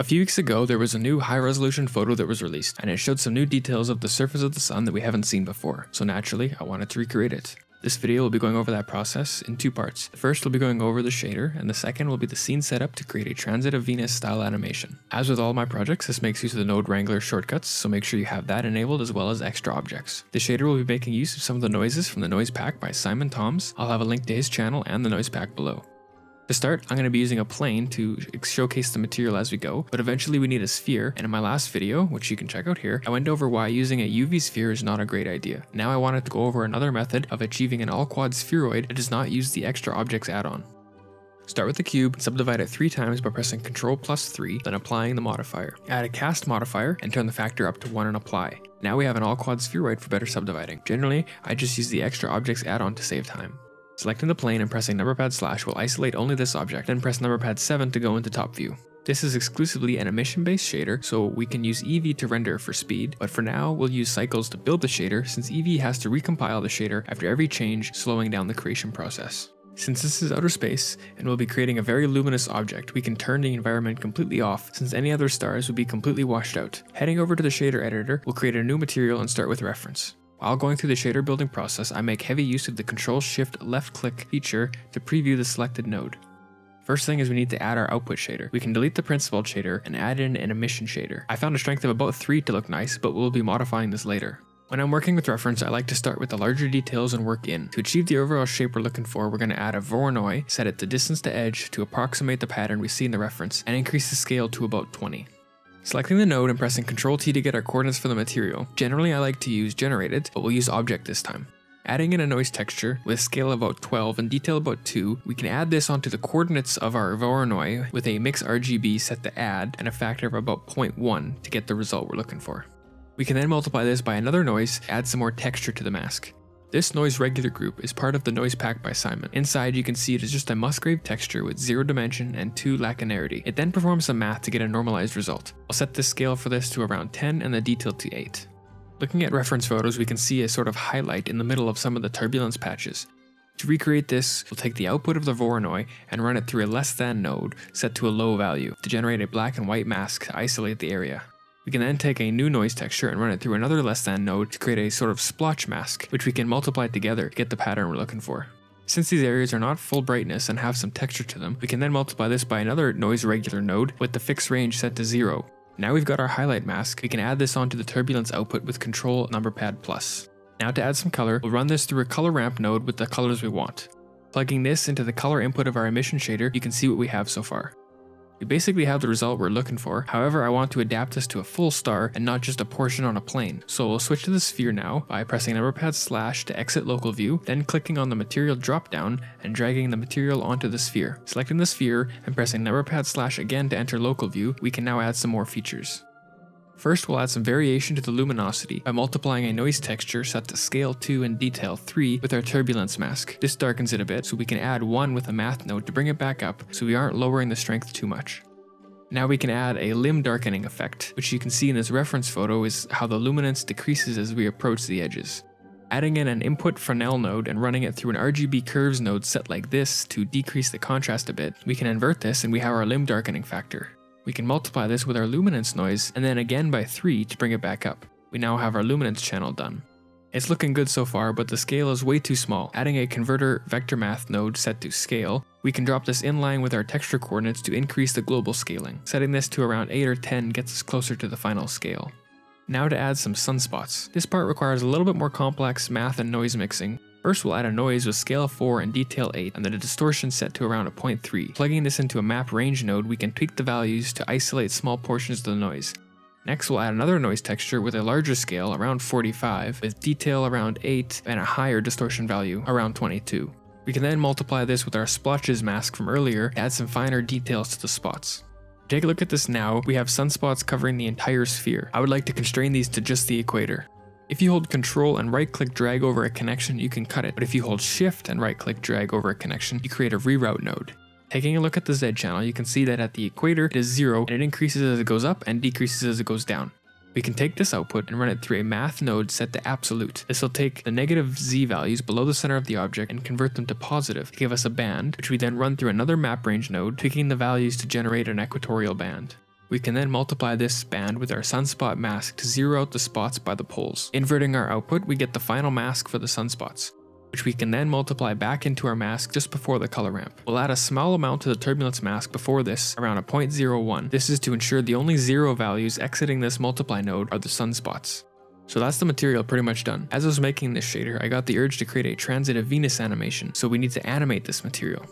A few weeks ago, there was a new high resolution photo that was released, and it showed some new details of the surface of the sun that we haven't seen before, so naturally, I wanted to recreate it. This video will be going over that process in two parts. The first will be going over the shader, and the second will be the scene setup to create a Transit of Venus style animation. As with all my projects, this makes use of the Node Wrangler shortcuts, so make sure you have that enabled as well as extra objects. The shader will be making use of some of the noises from the Noise Pack by Simon Thommes. I'll have a link to his channel and the Noise Pack below. To start, I'm going to be using a plane to showcase the material as we go, but eventually we need a sphere, and in my last video, which you can check out here, I went over why using a UV sphere is not a great idea. Now I wanted to go over another method of achieving an all-quad spheroid that does not use the extra objects add-on. Start with the cube, subdivide it three times by pressing Ctrl plus 3, then applying the modifier. Add a cast modifier and turn the factor up to 1 and apply. Now we have an all-quad spheroid for better subdividing. Generally, I just use the extra objects add-on to save time. Selecting the plane and pressing number pad slash will isolate only this object, then press number pad 7 to go into top view. This is exclusively an emission based shader, so we can use Eevee to render for speed, but for now we'll use cycles to build the shader since Eevee has to recompile the shader after every change, slowing down the creation process. Since this is outer space, and we'll be creating a very luminous object, we can turn the environment completely off since any other stars would be completely washed out. Heading over to the shader editor, we'll create a new material and start with reference. While going through the shader building process, I make heavy use of the Control Shift left click feature to preview the selected node. First thing is we need to add our output shader. We can delete the principled shader and add in an emission shader. I found a strength of about 3 to look nice, but we'll be modifying this later. When I'm working with reference, I like to start with the larger details and work in. To achieve the overall shape we're looking for, we're going to add a Voronoi, set it to distance to edge to approximate the pattern we see in the reference, and increase the scale to about 20. Selecting the node and pressing Ctrl T to get our coordinates for the material. Generally I like to use generated, but we'll use object this time. Adding in a noise texture with scale about 12 and detail about 2, we can add this onto the coordinates of our Voronoi with a mix RGB set to add and a factor of about 0.1 to get the result we're looking for. We can then multiply this by another noise, add some more texture to the mask. This noise regular group is part of the noise pack by Simon. Inside you can see it is just a Musgrave texture with 0 dimension and 2 lacunarity. It then performs some math to get a normalized result. I'll set the scale for this to around 10 and the detail to 8. Looking at reference photos we can see a sort of highlight in the middle of some of the turbulence patches. To recreate this, we'll take the output of the Voronoi and run it through a less than node set to a low value to generate a black and white mask to isolate the area. We can then take a new noise texture and run it through another less than node to create a sort of splotch mask, which we can multiply together to get the pattern we're looking for. Since these areas are not full brightness and have some texture to them, we can then multiply this by another noise regular node with the fixed range set to 0. Now we've got our highlight mask, we can add this onto the turbulence output with control number pad plus. Now to add some color, we'll run this through a color ramp node with the colors we want. Plugging this into the color input of our emission shader, you can see what we have so far. We basically have the result we're looking for, however I want to adapt this to a full star and not just a portion on a plane. So we'll switch to the sphere now by pressing number pad slash to exit local view, then clicking on the material drop down and dragging the material onto the sphere. Selecting the sphere and pressing number pad slash again to enter local view, we can now add some more features. First, we'll add some variation to the luminosity by multiplying a noise texture set to scale 2 and detail 3 with our turbulence mask. This darkens it a bit, so we can add 1 with a math node to bring it back up so we aren't lowering the strength too much. Now we can add a limb darkening effect, which you can see in this reference photo is how the luminance decreases as we approach the edges. Adding in an input Fresnel node and running it through an RGB curves node set like this to decrease the contrast a bit, we can invert this and we have our limb darkening factor. We can multiply this with our luminance noise and then again by 3 to bring it back up. We now have our luminance channel done. It's looking good so far, but the scale is way too small. Adding a converter vector math node set to scale, we can drop this in line with our texture coordinates to increase the global scaling. Setting this to around 8 or 10 gets us closer to the final scale. Now to add some sunspots. This part requires a little bit more complex math and noise mixing, First we'll add a noise with scale 4 and detail 8 and then a distortion set to around a 0.3. Plugging this into a map range node we can tweak the values to isolate small portions of the noise. Next we'll add another noise texture with a larger scale around 45 with detail around 8 and a higher distortion value around 22. We can then multiply this with our splotches mask from earlier to add some finer details to the spots. Take a look at this now, we have sunspots covering the entire sphere. I would like to constrain these to just the equator. If you hold control and right click drag over a connection, you can cut it, but if you hold shift and right click drag over a connection, you create a reroute node. Taking a look at the Z channel, you can see that at the equator it is 0 and it increases as it goes up and decreases as it goes down. We can take this output and run it through a math node set to absolute. This will take the negative z values below the center of the object and convert them to positive to give us a band, which we then run through another map range node, tweaking the values to generate an equatorial band. We can then multiply this band with our sunspot mask to zero out the spots by the poles. Inverting our output, we get the final mask for the sunspots which we can then multiply back into our mask just before the color ramp. We'll add a small amount to the turbulence mask before this, around a 0.01. This is to ensure the only zero values exiting this multiply node are the sunspots. So that's the material pretty much done. As I was making this shader, I got the urge to create a transit of Venus animation, so we need to animate this material.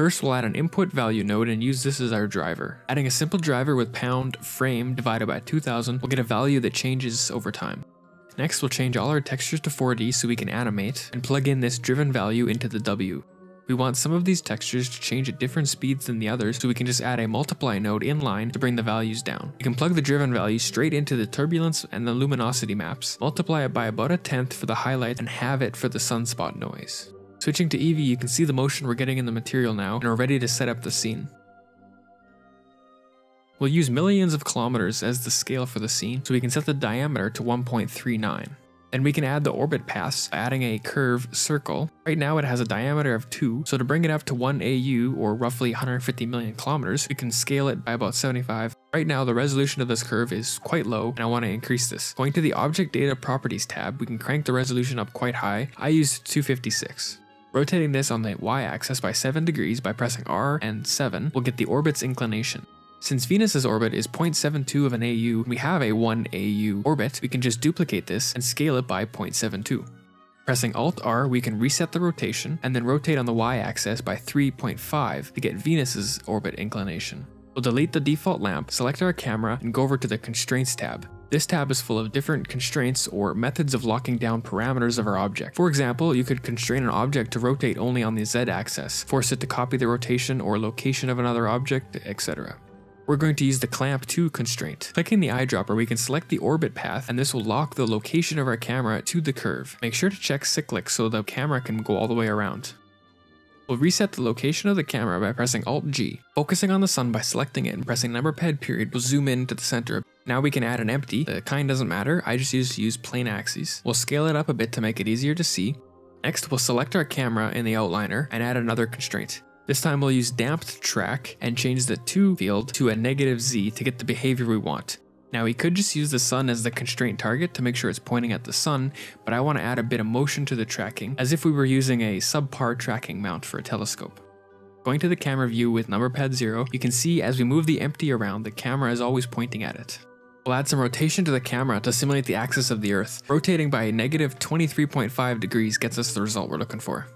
First, we'll add an input value node and use this as our driver. Adding a simple driver with pound frame divided by 2000 will get a value that changes over time. Next, we'll change all our textures to 4D so we can animate, and plug in this driven value into the W. We want some of these textures to change at different speeds than the others, so we can just add a multiply node inline to bring the values down. We can plug the driven value straight into the turbulence and the luminosity maps, multiply it by about a tenth for the highlight, and have it for the sunspot noise. Switching to Eevee, you can see the motion we're getting in the material now, and are ready to set up the scene. We'll use millions of kilometers as the scale for the scene, so we can set the diameter to 1.39. Then we can add the orbit paths by adding a curve circle. Right now it has a diameter of 2, so to bring it up to 1 AU or roughly 150 million kilometers, we can scale it by about 75. Right now the resolution of this curve is quite low and I want to increase this. Going to the object data properties tab, we can crank the resolution up quite high. I used 256. Rotating this on the y-axis by 7 degrees by pressing R and 7 will get the orbit's inclination. Since Venus's orbit is 0.72 of an AU, we have a 1 AU orbit, we can just duplicate this and scale it by 0.72. Pressing Alt R, we can reset the rotation and then rotate on the y-axis by 3.5 to get Venus's orbit inclination. We'll delete the default lamp, select our camera, and go over to the Constraints tab. This tab is full of different constraints or methods of locking down parameters of our object. For example, you could constrain an object to rotate only on the z-axis, force it to copy the rotation or location of another object, etc we're going to use the clamp to constraint. Clicking the eyedropper, we can select the orbit path and this will lock the location of our camera to the curve. Make sure to check cyclic so the camera can go all the way around. We'll reset the location of the camera by pressing Alt G. Focusing on the sun by selecting it and pressing number pad period will zoom in to the center. Now we can add an empty, the kind doesn't matter, I just used to use plain axes. We'll scale it up a bit to make it easier to see. Next we'll select our camera in the outliner and add another constraint. This time we'll use damped track and change the to field to a negative z to get the behavior we want. Now we could just use the sun as the constraint target to make sure it's pointing at the sun, but I want to add a bit of motion to the tracking, as if we were using a subpar tracking mount for a telescope. Going to the camera view with number pad 0, you can see as we move the empty around, the camera is always pointing at it. We'll add some rotation to the camera to simulate the axis of the Earth. Rotating by a negative 23.5 degrees gets us the result we're looking for.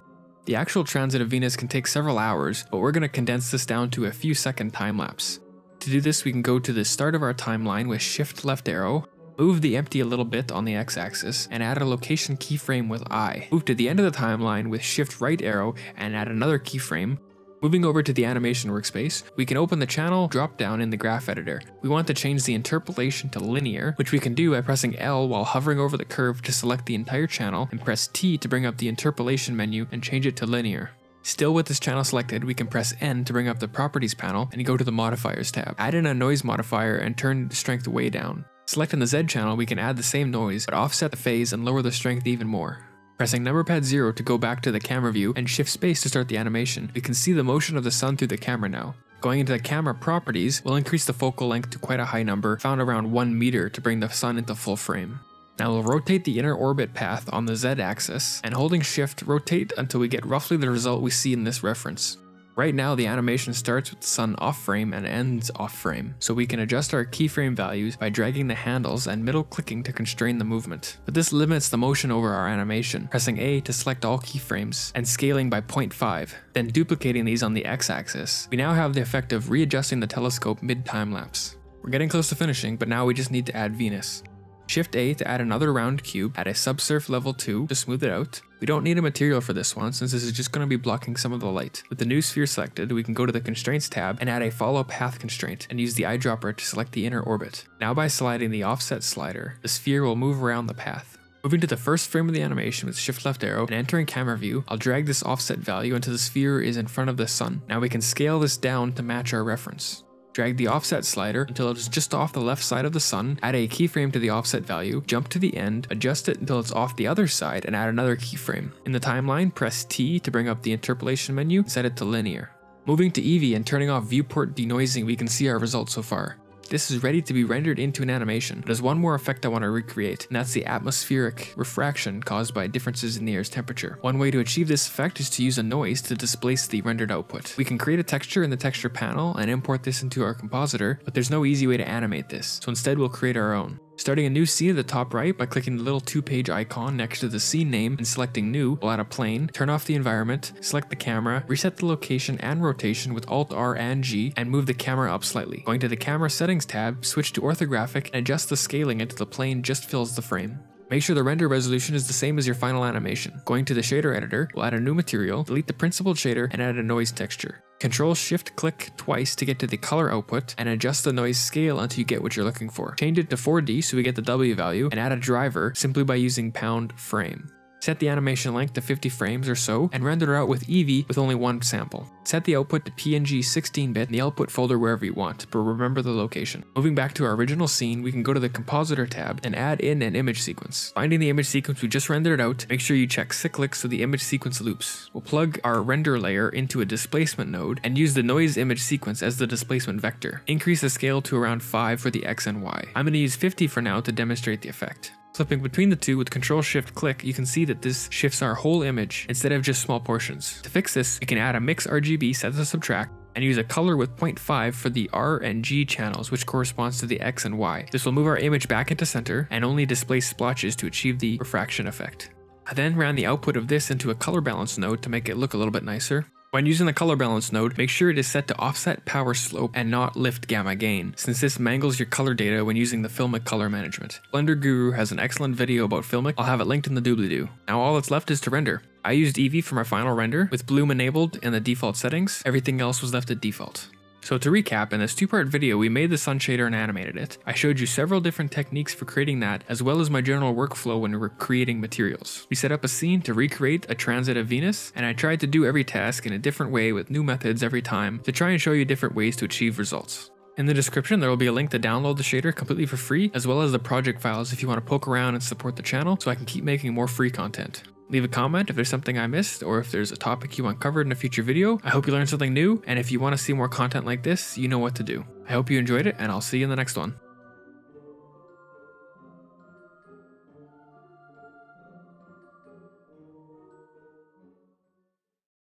The actual transit of Venus can take several hours, but we're going to condense this down to a few second time lapse. To do this, we can go to the start of our timeline with shift left arrow, move the empty a little bit on the x-axis, and add a location keyframe with I. Move to the end of the timeline with shift right arrow and add another keyframe, Moving over to the animation workspace, we can open the channel drop down in the graph editor. We want to change the interpolation to linear, which we can do by pressing L while hovering over the curve to select the entire channel and press T to bring up the interpolation menu and change it to linear. Still with this channel selected, we can press N to bring up the properties panel and go to the modifiers tab. Add in a noise modifier and turn the strength way down. Selecting the Z channel, we can add the same noise, but offset the phase and lower the strength even more. Pressing number pad 0 to go back to the camera view and shift space to start the animation, we can see the motion of the sun through the camera now. Going into the camera properties, we'll increase the focal length to quite a high number, found around 1 meter to bring the sun into full frame. Now we'll rotate the inner orbit path on the Z axis, and holding shift rotate until we get roughly the result we see in this reference. Right now the animation starts with the sun off frame and ends off frame, so we can adjust our keyframe values by dragging the handles and middle clicking to constrain the movement. But this limits the motion over our animation, pressing A to select all keyframes, and scaling by 0.5, then duplicating these on the x-axis. We now have the effect of readjusting the telescope mid-time lapse. We're getting close to finishing, but now we just need to add Venus. Shift A to add another round cube at a subsurf level 2 to smooth it out. We don't need a material for this one since this is just going to be blocking some of the light. With the new sphere selected, we can go to the constraints tab and add a follow path constraint and use the eyedropper to select the inner orbit. Now by sliding the offset slider, the sphere will move around the path. Moving to the first frame of the animation with shift left arrow and entering camera view, I'll drag this offset value until the sphere is in front of the sun. Now we can scale this down to match our reference. Drag the offset slider until it is just off the left side of the sun, add a keyframe to the offset value, jump to the end, adjust it until it's off the other side, and add another keyframe. In the timeline, press T to bring up the interpolation menu, set it to linear. Moving to Eevee and turning off viewport denoising, we can see our results so far. This is ready to be rendered into an animation. There's one more effect I want to recreate, and that's the atmospheric refraction caused by differences in the air's temperature. One way to achieve this effect is to use a noise to displace the rendered output. We can create a texture in the texture panel and import this into our compositor, but there's no easy way to animate this, so instead we'll create our own. Starting a new scene at the top right by clicking the little two page icon next to the scene name and selecting new, we'll add a plane, turn off the environment, select the camera, reset the location and rotation with Alt R and G, and move the camera up slightly. Going to the camera settings tab, switch to orthographic and adjust the scaling until the plane just fills the frame. Make sure the render resolution is the same as your final animation. Going to the shader editor, we'll add a new material, delete the principled shader, and add a noise texture. Control Shift click twice to get to the color output and adjust the noise scale until you get what you're looking for. Change it to 4D so we get the W value and add a driver simply by using pound frame. Set the animation length to 50 frames or so, and render it out with Eevee with only one sample. Set the output to PNG 16-bit in the output folder wherever you want, but remember the location. Moving back to our original scene, we can go to the Compositor tab and add in an image sequence. Finding the image sequence we just rendered out, make sure you check cyclic so the image sequence loops. We'll plug our render layer into a displacement node and use the noise image sequence as the displacement vector. Increase the scale to around 5 for the X and Y. I'm going to use 50 for now to demonstrate the effect. Flipping between the two with Control Shift click, you can see that this shifts our whole image instead of just small portions. To fix this, we can add a mix RGB set to subtract and use a color with 0.5 for the R and G channels, which corresponds to the X and Y. This will move our image back into center and only display splotches to achieve the refraction effect. I then ran the output of this into a color balance node to make it look a little bit nicer. When using the color balance node, make sure it is set to offset power slope and not lift gamma gain, since this mangles your color data when using the Filmic color management. Blender Guru has an excellent video about Filmic, I'll have it linked in the doobly-doo. Now all that's left is to render. I used Eevee for my final render, with bloom enabled and the default settings, everything else was left at default. So to recap, in this two-part video we made the sun shader and animated it. I showed you several different techniques for creating that, as well as my general workflow when we were creating materials. We set up a scene to recreate a transit of Venus, and I tried to do every task in a different way with new methods every time to try and show you different ways to achieve results. In the description, there will be a link to download the shader completely for free, as well as the project files if you want to poke around and support the channel so I can keep making more free content. Leave a comment if there's something I missed or if there's a topic you want covered in a future video. I hope you learned something new, and if you want to see more content like this, you know what to do. I hope you enjoyed it, and I'll see you in the next one.